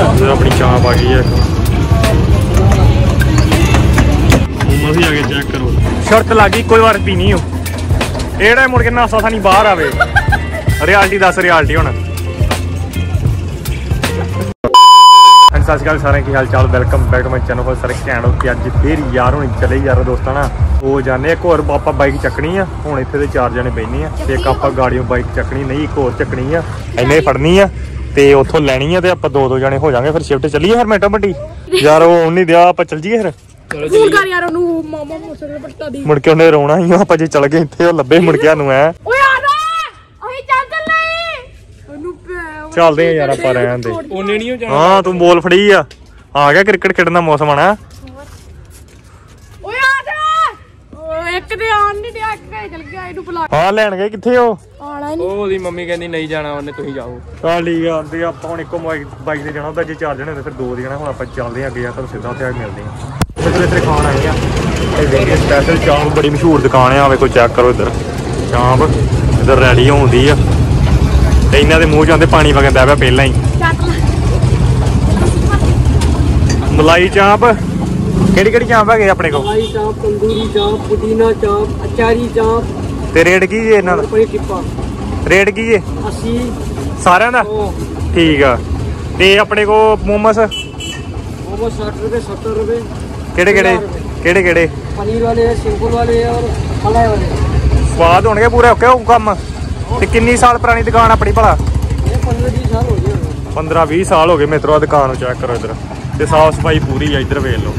ਆਪਣੀ ਚਾਪ ਆ ਗਈ ਹੈ ਮੋਮੋਸ ਹੀ ਆ ਗਏ ਚੈੱਕ ਕਰੋ। ਸ਼ਰਤ ਲੱਗੀ ਕੋਈ ਵਾਰ ਪੀਣੀ ਹੋ ਇਹੜਾ ਮੁੜ ਕੇ ਨਾਸਾ ਥਾਨੀ ਬਾਹਰ ਆਵੇ। ਰਿਐਲਿਟੀ ਦੱਸ ਰਿਐਲਿਟੀ ਹੁਣ। ਸਤਿ ਸ਼੍ਰੀ ਅਕਾਲ ਸਾਰਿਆਂ ਕੀ ਹਾਲ ਚਾਲ? Welcome back to my channel for ਸਾਰੇ ਹੋ ਕੇ ਅੱਜ ਫੇਰ ਯਾਰ ਹੋਣੀ ਚਲੇ ਯਾਰ ਦੋਸਤਾਂ ਨਾਲ। ਉਹ ਜਾਣੇ ਇੱਕ ਹੋਰ ਆਪਾਂ ਬਾਈਕ ਚੱਕਣੀ ਆ। ਹੁਣ ਇੱਥੇ ਤੇ ਚਾਰ ਜਣੇ ਬੈਣੀ ਆ। ਤੇ ਇੱਕ ਆਪਾਂ ਗਾੜੀਆਂ ਬਾਈਕ ਚੱਕਣੀ ਨਹੀਂ ਇੱਕ ਹੋਰ ਚੱਕਣੀ ਆ। ਇੰਨੇ ਫੜਨੀ ਆ। ਤੇ ਉੱਥੋਂ ਲੈਣੀ ਆ ਤੇ ਆਪਾਂ ਦੋ ਦੋ ਜਣੇ ਹੋ ਜਾਾਂਗੇ ਫਿਰ ਸ਼ਿਫਟ ਚੱਲੀਏ ਫਿਰ ਮੈਟਾ ਵੱਡੀ ਯਾਰ ਉਹ ਨਹੀਂ ਦਿਆ ਆਪਾਂ ਚੱਲ ਜੀਏ ਫਿਰ ਫੋਨ ਕਰ ਯਾਰ ਉਹਨੂੰ ਮਾਮਾ ਮੋਸਰ ਪੱਟਾ ਦੀ। ਮੁੜ ਕੇ ਉਹਨੇ ਰੋਣਾ ਹੀ ਆ ਆਪਾਂ ਜੇ ਚੱਲ ਗਏ ਇੱਥੇ ਉਹ ਲੱਭੇ ਮੁੜ ਕੇ ਨੂੰ ਐ। ਓਏ ਆ ਜਾ! ਅਸੀਂ ਚੱਲ ਚੱਲੇ ਉਹਨੂੰ ਪੈ- ਚੱਲਦੇ ਆ ਯਾਰ ਆਪਾਂ ਰਹਿਣ ਦੇ। ਉਹਨੇ ਨਹੀਂ ਜਾਣਾ। ਹਾਂ ਤੂੰ ਬੋਲ ਫੜੀ ਆ। ਆ ਗਿਆ ਕ੍ਰਿਕਟ ਖੇਡਣ ਦਾ ਮੌਸਮ ਆਣਾ ਓਏ ਆ ਜਾ! ਓਏ ਇੱਕ ਤੇ ਆਣ ਨਹੀਂ ਡਿਆ ਇੱਕ ਘਰੇ ਚੱਲ ਗਿਆ ਇਹਨੂੰ ਬੁਲਾ ਹਾਂ ਲੈਣ ਗਏ ਕਿੱਥੇ ਉਹ? ਆਣਾ ਨਹੀਂ। ਉਹ ਉਹਦੀ ਮੰਮੀ ਕਹਿੰਦੀ ਨਹੀਂ ਜਾਣਾ ਉਹਨੇ ਤੁਸੀਂ ਜਾਓ। ਚੱਲ ਠੀਕ ਆ ਆਂਦੇ ਆਪਾਂ ਹੁਣ ਇੱਕੋ ਬਾਈਕ ਬਾਈਕ ਤੇ ਜਾਣਾ ਹੁੰਦਾ ਜੇ ਚਾਰ ਜਣੇ ਹੁੰਦੇ ਫਿਰ ਦੋ ਦੀ ਜਾਣਾ ਹੁਣ ਆਪਾਂ ਚੱਲਦੇ ਆ ਅੱਗੇ ਆ ਤੁਹਾਨੂੰ ਸਿੱਧਾ ਉੱਥੇ ਆ ਕੇ ਮਿਲਦੇ ਆ ਇੱਧਰ ਇੱਧਰ ਖਾਣ ਆਏ ਆ। ਇਹ ਦੇਖੀਏ ਸਪੈਸ਼ਲ ਚਾਂਪ ਬੜੀ ਮਸ਼ਹੂਰ ਦੁਕਾਨ ਆ ਵੇਖੋ ਚੈੱਕ ਕਰੋ ਇੱਧਰ। ਚਾਂਪ ਇੱਧਰ ਰੈਡੀ ਹੁੰਦੀ ਆ। ਤੇ ਇਹਨਾਂ ਦੇ ਮੂੰਹ ਚ ਆਂਦੇ ਪਾਣੀ ਵਗਦਾ ਪਿਆ ਪਹਿਲਾਂ ਹੀ। ਮਲਾਈ ਚਾਂਪ ਕਿਹੜੀ ਕਿਹੜੀ ਚਾਂਪ ਹੈਗੇ ਆਪਣੇ ਕੋਲ? ਮਲਾਈ ਚਾਪ ਤੰਦੂਰੀ ਚਾਪ ਪੁਦੀਨਾ ਚਾਪ ਅਚਾਰੀ ਚਾਪ ਤੇ ਰੇਟ ਕੀ ਜੇ ਇਹਨਾਂ ਦਾ ਕੋਈ ਕਿੱਪਾ। ਰੇਟ ਕੀ ਜੇ 80 ਸਾਰਿਆਂ ਦਾ? ਠੀਕ ਆ। ਤੇ ਆਪਣੇ ਕੋ ਮੋਮਸ? ਮੋਮਸ 60 ਰੁਪਏ 70 ਰੁਪਏ। ਕਿਹੜੇ ਕਿਹੜੇ? ਕਿਹੜੇ ਕਿਹੜੇ? ਪਨੀਰ ਵਾਲੇ ਸਿੰਪਲ ਵਾਲੇ ਔਰ ਮਲਾਈ ਵਾਲੇ। ਸਵਾਦ ਹੋਣਗੇ ਪੂਰੇ ਓਕੇ ਹੋਊ ਕੰਮ? ਤੇ ਕਿੰਨੀ ਸਾਲ ਪੁਰਾਣੀ ਦੁਕਾਨ ਆਪਣੀ ਭਲਾ? 15 ਸਾਲ ਹੋ ਗਏ 15 20 ਸਾਲ ਹੋ ਗਏ ਮੇਤਰੋ ਆ ਦੁਕਾਨ ਨੂੰ ਚੈੱਕ ਕਰੋ ਇਧਰ। ਤੇ ਸਾਫ਼ ਸਫ਼ਾਈ ਪੂਰੀ ਆ ਇਧਰ ਵੇਖ ਲਓ।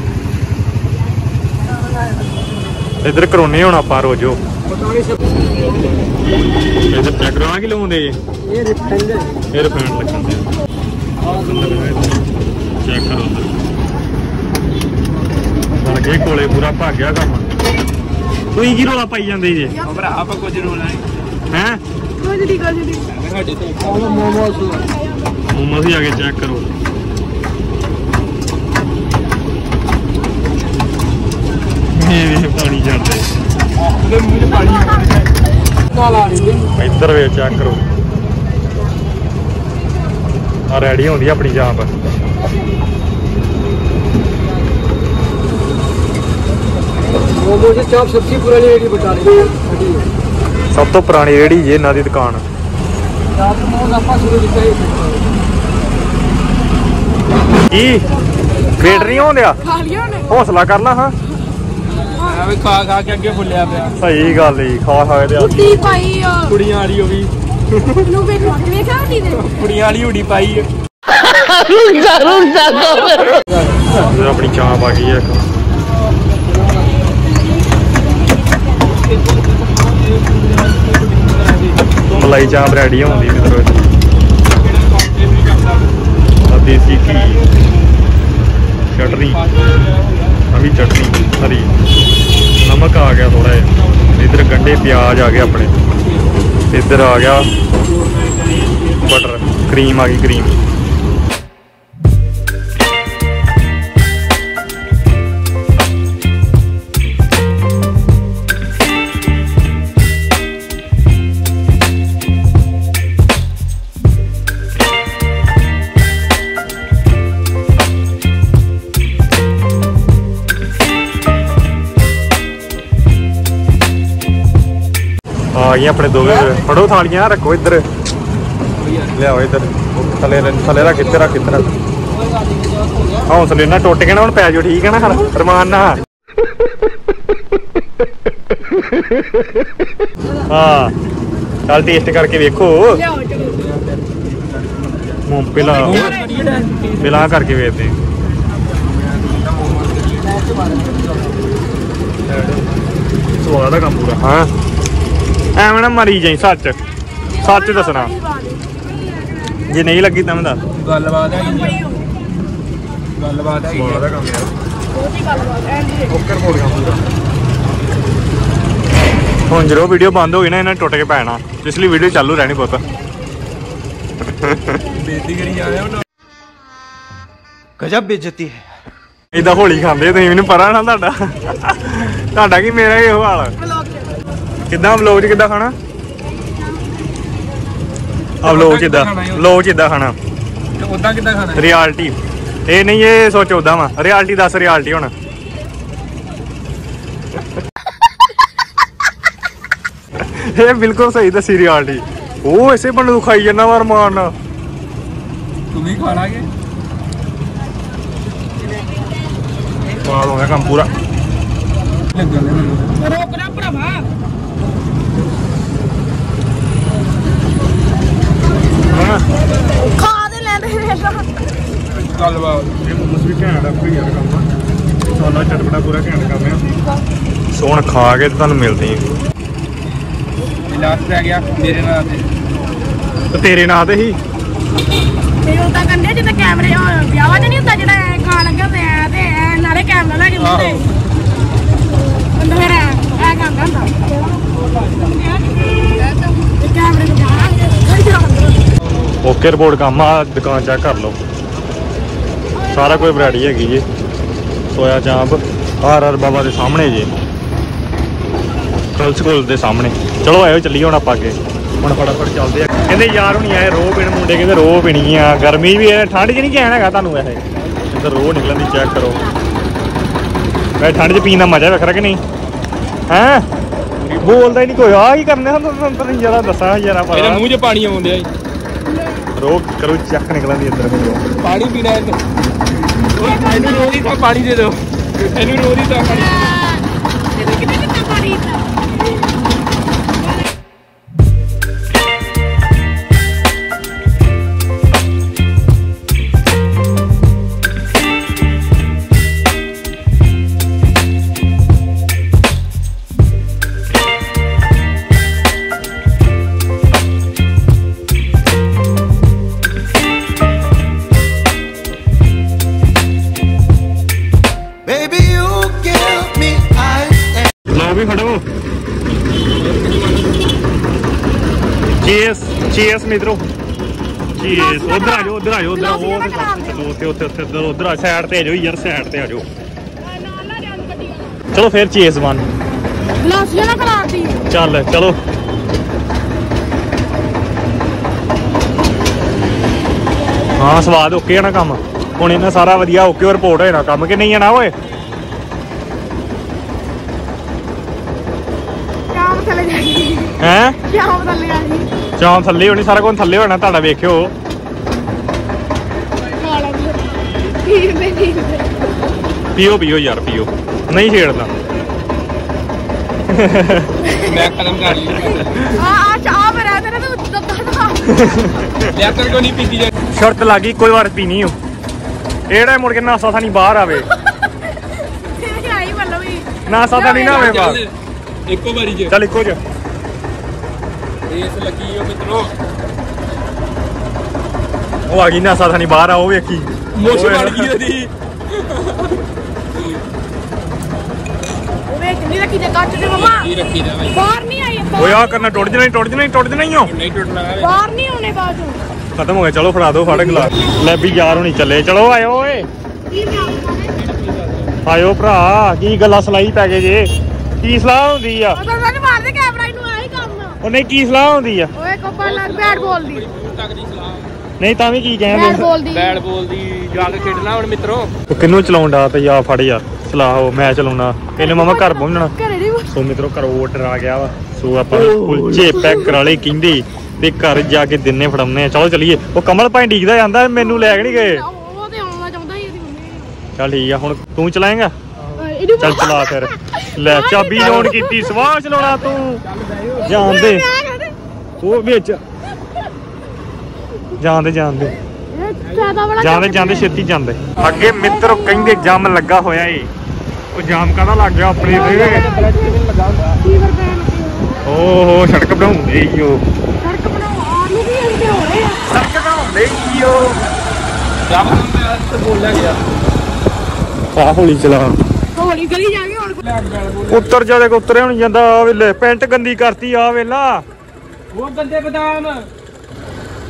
ਇਧਰ ਕਰੋਨੇ ਹੁਣ ਆਪਾਂ ਰੋਜੋ। ਇਹ ਤੇ ਪੈਟਰਾਂ ਕਿ ਲਾਉਂਦੇ ਇਹ ਇਹ ਰਿਫੈਂਡ ਇਹ ਰਿਫੈਂਡ ਲੱਗਦੇ ਚੈੱਕ ਕਰੋ ਬਣ ਗਏ ਕੋਲੇ ਪੂਰਾ ਭਾ ਗਿਆ ਕੰਮ। ਤੁਸੀਂ ਕੀ ਰੋਲਾ ਪਾਈ ਜਾਂਦੇ ਜੀ? ਭਰਾ ਆਪਾਂ ਕੁਝ ਰੋਲਾ ਹੈ? ਕੁਝ ਨਹੀਂ ਕੁਝ ਨਹੀਂ ਸਾਡੇ ਤੇ ਮੋਮੋਸ। ਮੋਮੋਸ ਹੀ ਆ ਕੇ ਚੈੱਕ ਕਰੋ। ਇਹ ਪਾਣੀ ਜਾਂਦੇ ਉਹਦੇ ਇੱਧਰ ਵੇ ਚੈੱਕ ਕਰੋ। ਆ ਰੈਡੀ ਹੁੰਦੀ ਆਪਣੀ ਜਾਂਪ ਮੋਮੋ ਦੀ ਚਾਪ ਸਭ ਤੋਂ ਪੁਰਾਣੀ ਰੇੜੀ ਬਟਾਲੀ ਸਭ ਤੋਂ ਪੁਰਾਣੀ ਰੇੜੀ ਜੇ ਇਹਨਾਂ ਦੀ ਦੁਕਾਨ। ਕੀ? ਵੇਟ ਨਹੀਂ ਹੋਣ ਦਿਆ? ਹੌਸਲਾ ਕਰ ਲਾ ਹਾਂ। ਐਵੇਂ ਖਾ ਖਾ ਕੇ ਅੱਗੇ ਫੁੱਲਿਆ ਪਿਆ। ਸਹੀ ਗੱਲ ਈ ਖਾ ਸਕਦੇ ਆ ਕੁੱਤੀ ਪਾਈ ਆ। ਕੁੜੀਆਂ ਵਾਲੀ ਉਹ ਵੀ। ਨੂੰ ਵੇਖ ਵੇਖਿਆ ਨਹੀਂ ਦੇ ਕੁੜੀਆਂ ਵਾਲੀ ਹੁੜੀ ਪਾਈ ਆ। ਇੱਧਰ ਆਪਣੀ ਚਾਂਪ ਆ ਗਈ ਹੈ ਮਲਾਈ ਚਾਂਪ ਰੈਡੀ ਹੁੰਦੀ ਮਿੱਤਰੋ ਆ ਦੇਸੀ ਘੀ। ਚਟਨੀ। ਆ ਵੀ ਚਟਨੀ ਹਰੀ। ਨਮਕ ਆ ਗਿਆ ਥੋੜਾ ਜਿਹਾ। ਇੱਧਰ ਗੰਡੇ ਪਿਆਜ਼ ਆ ਗਏ ਆਪਣੇ। ਇੱਧਰ ਆ ਗਿਆ ਬਟਰ ਕਰੀਮ ਆ ਗਈ ਕਰੀਮ ਆ ਗਈਆਂ ਆਪਣੇ ਦੋਵੇਂ ਫੜੋ ਥਾਲੀਆਂ, ਰੱਖੋ ਇੱਧਰ। ਲਿਆਓ ਇੱਧਰ। ਥੱਲੇ ਥੱਲੇ ਰੱਖ ਇੱਧਰ ਰੱਖ, ਇੱਧਰ ਹੌਸਲੇ ਨਾ ਟੁੱਟ ਕੇ ਨਾ, ਹੁਣ ਪੈ ਜਾਓ, ਠੀਕ ਹੈ ਨਾ ਹਰ ਰਮਾਨ ਨਾ ਹਾਂ, ਚੱਲ ਟੇਸਟ ਕਰਕੇ ਵੇਖੋ। ਲਿਆਓ ਪਿਲਾ। ਪਿਲਾ ਕਰਕੇ ਵੇਖਦੇ ਸਵਾਦ ਆ ਕੰਮ ਪੂਰਾ। ਹਾਂ। ਐਵੇਂ ਨਾ ਮਰੀ ਜਾਈ ਸੱਚ। ਸੱਚ ਦੱਸਣਾ। ਜੇ ਨਹੀਂ ਲੱਗੀ ਤਾਂ ਮੈਂ ਦੱਸ। ਗੱਲਬਾਤ ਹੈ ਗੱਲਬਾਤ ਹੈ ਬਹੁਤ ਕੰਮ ਹੈ। ਬਹੁਤੀ ਗੱਲਬਾਤ ਐਂ ਜੀ। ਓਕਰ ਮੋੜ ਗਿਆ ਪੂਰਾ ਹੁਣ ਜਦੋਂ ਵੀਡੀਓ ਬੰਦ ਹੋ ਗਈ ਨਾ ਇਹਨਾਂ ਟੁੱਟ ਕੇ ਪੈਣਾ। ਇਸ ਲਈ ਵੀਡੀਓ ਚਾਲੂ ਰਹਿਣੀ ਪੁੱਤ। ਬੇਇੱਜ਼ਤੀ ਕਰੀ ਜਾ ਰਹੇ ਹੋ ਗਜਬ ਬੇਇੱਜ਼ਤੀ ਹੈ। ਇਦਾਂ ਹੋਲੀ ਖਾਂਦੇ ਤੁਸੀਂ ਮੈਨੂੰ ਪਰਾਂ ਨਾ ਤੁਹਾਡਾ। ਤੁਹਾਡਾ ਕੀ ਮੇਰਾ ਇਹੋ ਹਾਲ? ਕਿੱਦਾਂ ਵਲੋਗ 'ਚ ਕਿੱਦਾਂ ਖਾਣਾ? ਆ ਵਲੋਗ 'ਚ ਇਦਾਂ ਵਲੋਗ 'ਚ ਇਦਾਂ ਖਾਣਾ। ਤੇ ਉਦਾਂ ਕਿੱਦਾਂ ਖਾਣਾ ਰਿਐਲਿਟੀ ਇਹ ਨਹੀਂ ਇਹ ਸੋਚ ਉਦਾਂ ਵਾ। ਰਿਐਲਿਟੀ ਦੱਸ ਰਿਐਲਿਟੀ ਹੁਣ। ਇਹ ਬਿਲਕੁਲ ਸਹੀ ਦੱਸੀ ਰਿਐਲਿਟੀ ਉਹ ਐਸੇ ਬੰਦੇ ਨੂੰ ਖਾਈ ਜਾਂਦਾ ਵਾਰ ਮਾਰਨ ਤੂੰ ਵੀ ਖਾ ਲਾਂਗੇ। ਸਵਾਦ ਹੋ ਗਿਆ ਕੰਮ ਪੂਰਾ। ਲੱਗਣ ਦੇ ਮੈਨੂੰ ਰੋਕ ਨਾ ਭਰਾਵਾ। ਖਾ ਦੇ ਲੈ ਦੇ ਵੇਲਾ ਗੱਲਬਾਤ। ਇਹ ਮੋਮਸ ਵੀ ਘੈਂਟ ਆ ਕੋਈ ਯਾਰ ਕੰਮ ਮਸਾਲਾ ਚਟਪਟਾ ਪੂਰਾ ਘੈਂਟ ਕੰਮ ਆ ਸੋਹਣ ਖਾ ਕੇ ਤੇ ਤੁਹਾਨੂੰ ਮਿਲਦੇ ਆ। ਲਾਸਟ ਰਹਿ ਗਿਆ ਮੇਰੇ ਨਾਲ ਤੇ। ਤੇ ਤੇਰੇ ਨਾਂ ਤੇ ਹੀ। ਤੇ ਉਦਾਂ ਕੰਡੇ ਜਿੱਦਾਂ ਕੈਮਰੇ ਉਹ ਵਿਆਹਾਂ 'ਚ ਨਹੀਂ ਹੁੰਦਾ ਜਿਹੜਾ ਐਂ ਖਾਣ ਲੱਗਾ ਤੇ ਐ ਤੇ ਐ ਨਾਲੇ ਕੈਮਰਾ ਲੈ ਕੇ ਬੰਦੇ ਬੰਦਾ ਫਿਰ ਐ ਐ ਕਰਦਾ ਹੁੰਦਾ। ਤੇ ਕੈਮਰੇ ਓਕੇ ਰਿਪੋਰਟ ਕੰਮ ਆ, ਦੁਕਾਨ ਚੈੱਕ ਕਰ ਲਓ। ਸਾਰਾ ਕੋਈ ਵੈਰਾਈਟੀ ਹੈਗੀ ਜੀ। Soya chaap, R R Baba ਦੇ ਸਾਹਮਣੇ ਜੀ। ਕਲ ਸਕੂਲ ਦੇ ਸਾਹਮਣੇ। ਚਲੋ ਆਇਓ, ਚੱਲੀਏ ਹੁਣ ਆਪਾਂ ਅੱਗੇ। ਹੁਣ ਫਟਾਫਟ ਚੱਲਦੇ ਆ। ਕਹਿੰਦੇ ਯਾਰ ਹੁਣੀ ਆਏ ਰੋ ਪੀਣ ਮੁੰਡੇ, ਕਹਿੰਦੇ ਰੋ ਪੀਣੀ ਆ। ਗਰਮੀ ਵੀ ਹੈ ਠੰਡ 'ਚ ਨਹੀਂ ਕਹਿਣਾ ਹੈਗਾ ਤੁਹਾਨੂੰ ਇਹ। ਇੱਧਰ ਰੋ ਨਿਕਲਣ ਦੀ ਚੈੱਕ ਕਰੋ। ਵੈ ਠੰਡ 'ਚ ਪੀਣ ਦਾ ਮਜ਼ਾ ਵੱਖਰਾ ਕਿ ਨਹੀਂ? ਹੈਂ? ਬੋਲਦਾ ਹੀ ਨਹੀਂ ਕੋਈ। ਆ ਕੀ ਕਰਨੇ? ਹਨ ਤੁਹਾਨੂੰ ਤਾਂ ਦੱਸਾਂ ਜਰਾ ਇਹਦੇ ਪਤਾ ਮੂੰਹ 'ਚ ਪਾਣੀ ਆਉਂਦਿਆ ਈ ਰੋ ਕਰੋ, ਚੱਕ ਨਿਕਲਾਂ ਦੀ ਅੰਦਰ ਮੈਨੂੰ ਪਾਣੀ ਪੀਣਾ ਹੈ ਇਹਨੂੰ ਰੋਜ਼ ਹੀ ਤਾਂ ਪਾਣੀ ਦੇ ਦਿਓ। ਇਹਨੂੰ ਰੋਜ਼ ਹੀ ਤਾਂ ਪਾਣੀ ਮਿੱਤਰੋ ਚੀਸ ਉਧਰ ਆ ਜਾਓ ਉਧਰ ਆ ਜਾਓ ਉਧਰ ਉਹ ਤੇ ਉੱਥੇ ਉੱਥੇ ਉੱਥੇ ਉੱਧਰ ਉਧਰ ਸਾਈਡ ਤੇ ਆ ਜਾਓ ਯਾਰ ਸਾਈਡ ਤੇ ਆ ਜਾਓ। ਚਲੋ ਫੇਰ ਚੀਸ ਵਨ ਗਲਾਸੀਆਂ ਨਾ ਖਲਾਰਦੀ ਚੱਲ ਚਲੋ। ਹਾਂ ਸਵਾਦ ਓਕੇ ਆ ਨਾ ਕੰਮ। ਹੁਣ ਇਹਨਾਂ ਸਾਰਾ ਵਧੀਆ ਓਕੇ ਰਿਪੋਰਟ ਹੋਇਆ ਨਾ ਕੰਮ ਕਿ ਨਹੀਂ ਆ ਨਾ ਓਏ? ਸ਼ਾਮ ਥੱਲੇ ਜਾਈ। ਹੈ? ਸ਼ਾਮ ਥੱਲੇ ਜਾਈ। ਚਾਂ ਥੱਲੇ ਹੋਣੀ ਸਾਰਾ ਕੁਝ ਥੱਲੇ ਹੋਣਾ ਤੁਹਾਡਾ ਵੇਖਿਓ। ਪੀਓ ਪੀਓ ਯਾਰ ਪੀਓ। ਨਹੀਂ ਛੇੜਦਾ। ਮੈਂ ਕਦਮ ਕਰ ਲਈ। ਆ ਆ ਚਾਹ ਮੇਰਾ ਤੇਰੇ ਤੂੰ ਦੱਦਾ ਦਾ ਲਿਆ ਤੇਰੇ ਕੋ ਨਹੀਂ ਪੀਤੀ ਜਾ। ਸ਼ਰਤ ਲੱਗੀ ਕੋਈ ਵਾਰ ਪੀਣੀ ਹੋ ਇਹੜਾ ਮੁੜ ਕੇ ਨਾਸਾ ਥਾਨੀ ਬਾਹਰ ਆਵੇ। ਆਈ ਵੱਲੋਂ ਵੀ। ਨਾਸਾ ਥਾਨੀ ਨਾ ਆਵੇ ਬਾਹਰ। ਇੱਕੋ ਵਾਰੀ ਜੇ। ਚੱਲ ਇੱਕੋ ਚ ਰੇਸ ਲੱਗੀ ਓ ਮਿੱਤਰੋ। ਉਹ ਆ ਗਈ ਨਾਸਾ ਥਾਨੀ ਬਾਹਰ ਆ ਉਹ ਵੇਖੀ। ਮੁੱਛ। ਬਣ ਗਈ ਉਹਦੀ। ਉਹ ਵੇਖ ਨਹੀਂ ਰੱਖੀ ਤੇ ਕੱਚ ਦੇ ਮਮਾ। ਕੀ ਰੱਖੀ ਦਾ ਬਾਈ? ਬਾਹਰ ਨਹੀਂ ਆਈ ਬਾਹਰ- ਓਏ ਆ ਕਰਨਾ ਟੁੱਟ ਜਣਾ ਟੁੱਟ ਜਣਾ ਟੁੱਟ ਜਣਾ ਹੀ ਹੋ ਨਹੀਂ ਟੁੱਟਣਾ ਹੈ ਬਾਹਰ ਨਹੀਂ ਆਉਣੇ ਬਾਅਦ ਚੋਂ। ਖਤਮ ਹੋ ਗਿਆ ਚਲੋ ਫੜਾ ਦਿਓ ਫੜ ਗਲਾ ਲੈ ਵੀ ਯਾਰ ਹੁਣੀ ਚੱਲੇ। ਚਲੋ ਆਇਓ ਓਏ। ਆਇਓ ਭਰਾ ਕੀ ਗੱਲਾਂ ਸਲਾਈ ਪੈ ਗਏ ਜੇ। ਕੀ ਸਲਾਹ ਹੁੰਦੀ ਆ? ਉਹ ਤਾਂ ਸਾਨੂੰ ਮਾਰ ਦੇ ਕੈਮਰਾ ਇਹਨੂੰ ਆਹੀ ਕੰਮ ਆ। ਉਹ ਨਹੀਂ ਕੀ ਸਲਾਹ ਹੁੰਦੀ ਆ? ਓਏ ਕੋਪਾ ਲੱਗ ਬੈਟ ਬੋਲਦੀ ਨਹੀਂ ਤਾਂ ਵੀ ਕੀ ਬੈਟ ਕਹਿੰਦੇ ਬੋਲਦੀ ਬੈਟ ਬੋਲ ਦੀ ਜਾ ਕੇ ਖੇਡਣਾ ਹੁਣ ਮਿੱਤਰੋ। ਉਹ ਕਿੰਨੂੰ ਚਲਾਉਣ ਦਾ ਤੇ ਆ ਫੜ ਯਾਰ ਸਲਾਹ ਹੋ ਮੈਂ ਚਲਾਉਣਾ। ਇਹਨੇ ਮਾਮਾ ਘਰ ਪਹੁੰਚਣਾ। ਸੋ ਮਿੱਤਰੋ ਘਰੋਂ ਆਰਡਰ ਆ ਗਿਆ ਵਾ। ਸੋ ਆਪਾਂ ਕੁਲਚੇ ਪੈਕ ਕਰਾ ਲਏ ਕਹਿੰਦੇ ਤੇ ਘਰ ਜਾ ਕੇ ਦਿਨੇ ਫੜਾਉਨੇ ਆ। ਚਲੋ ਚਲੀਏ। ਉਹ ਕਮਲ ਭਾਈ ਡੀਕਦਾ ਜਾਂਦਾ ਮੈਨੂੰ ਲੈ ਕੇ ਨਹੀਂ ਗਏ। ਉਹ ਤੇ ਆਉਣਾ ਚਾਹੁੰਦਾ ਹੀ ਇਹਦੀ ਮੰਮੀ। ਚੱਲ ਠੀਕ ਆ ਹੁਣ ਤੂੰ ਚਲਾਏਗਾ? ਚੱਲ ਚਲਾ ਫਿਰ। ਲੈ ਚਾਬੀ ਲੋਨ ਕੀਤੀ ਸਵਾਹ ਚਲਾਉਣਾ ਤੂੰ। ਜਾਣ ਦੇ ਉਹ ਵਿੱਚ। ਜਾਂਦੇ ਜਾਂਦੇ ਫਾਇਦਾ ਬੜਾ ਜਾਂਦੇ ਜਾਂਦੇ ਛੇਤੀ ਜਾਂਦੇ। ਅੱਗੇ ਮਿੱਤਰ ਕਹਿੰਦੇ ਜਾਮ ਲੱਗਾ ਹੋਇਆ ਏ। ਉਹ ਜਾਮ ਕਾਹਦਾ ਲੱਗ ਗਿਆ ਆਪਣੇ ਤੇ ਓਹੋ ਸੜਕ ਬਣਾਉਂਦੇ ਈ ਓ ਸੜਕ ਰਹੇ ਆ। ਸੜਕ ਬਣਾਉਂਦੇ ਈ ਓ। ਰੱਬ ਤੇ ਬੋਲਿਆ ਗਿਆ ਆ ਹੌਲੀ ਚਲਾ। ਹੌਲੀ ਗਲੀ ਜਾ ਕੇ ਉੱਤਰ ਜਾ ਦੇ ਉਤਰੇ ਹੁਣ ਜਾਂਦਾ ਆ ਵੇਲੇ। ਪੈਂਟ ਗੰਦੀ ਕਰਤੀ ਆ ਵੇਲਾ। ਉਹ ਗੰਦੇ ਬਦਾਮ।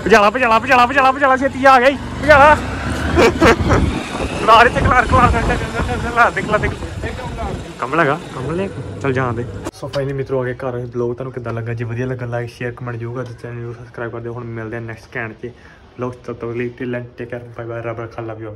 ਭਜਾਲਾ ਭਜਾਲਾ ਭਜਾਲਾ ਭਜਾਲਾ ਭਜਾਲਾ ਛੇਤੀ ਆ ਗਈ। ਭਜਾਲਾ। ਕਲਾਰ ਤੇ ਕਲਾਰ ਕਲਾਰ ਦੇਖ ਲਾ ਦੇਖ। ਕਮਲ ਹੈਗਾ ਕਮਲ ਲੈ ਚਲ ਜਾਣ ਦੇ। ਸੋ ਫਾਈਨਲੀ ਮਿੱਤਰੋ ਆ ਗਏ ਘਰ ਬਲੌਗ ਤੁਹਾਨੂੰ ਕਿੱਦਾਂ ਲੱਗਾ? ਜੇ ਵਧੀਆ ਲੱਗਾ ਲਾਈਕ ਸ਼ੇਅਰ ਕਮੈਂਟ ਜੂਗਾ ਤੇ ਚੈਨਲ ਨੂੰ ਸਬਸਕ੍ਰਾਈਬ ਕਰ ਦਿਓ। ਹੁਣ ਮਿਲਦੇ ਆ ਨੈਕਸਟ ਕੈਂਡ 'ਚ। ਲੋ ਤੋ ਤੋ ਲੀਟ ਲੈਂਟ ਟੇਕ ਕੇਅਰ ਬਾਏ ਬਾਏ ਰੱਬ ਰੱਖਾ ਲਵ ਯੂ